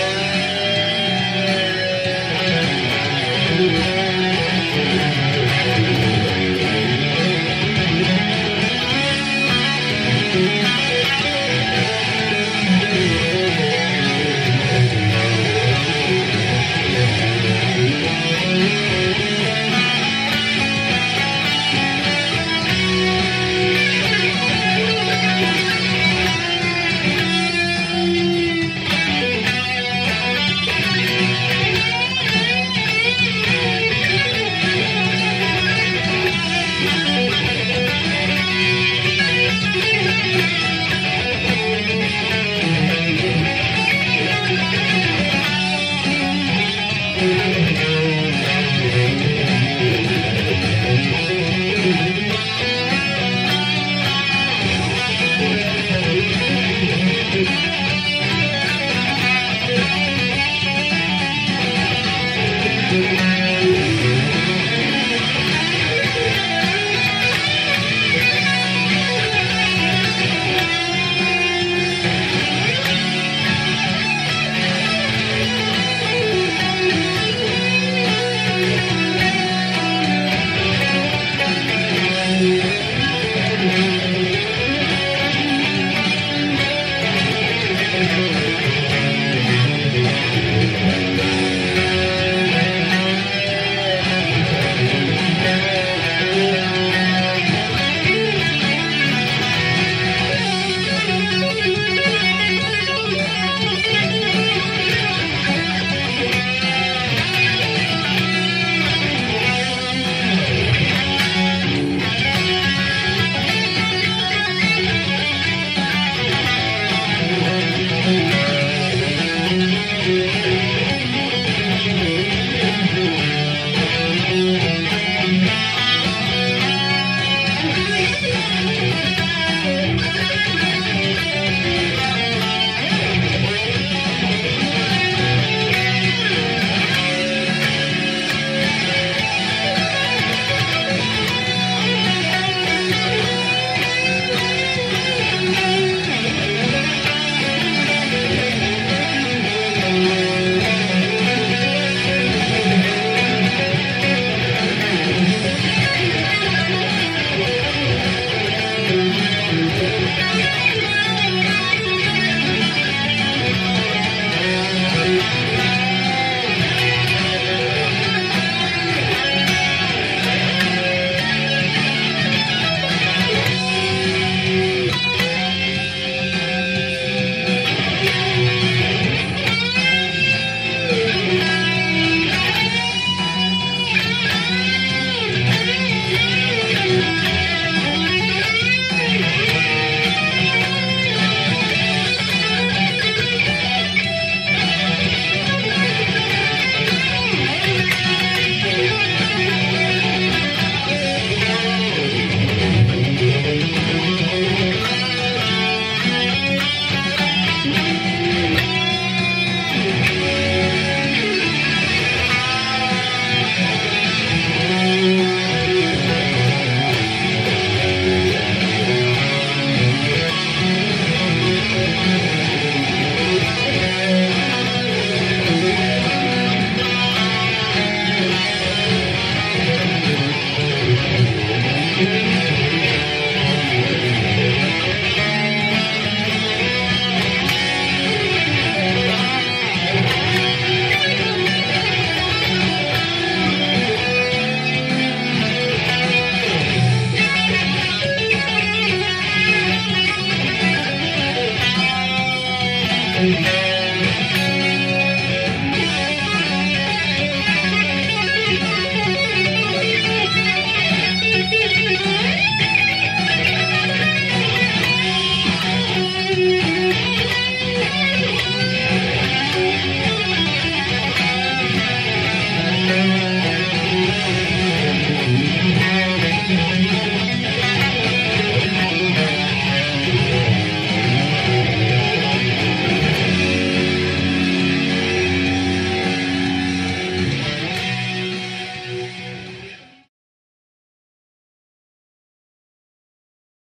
Yeah.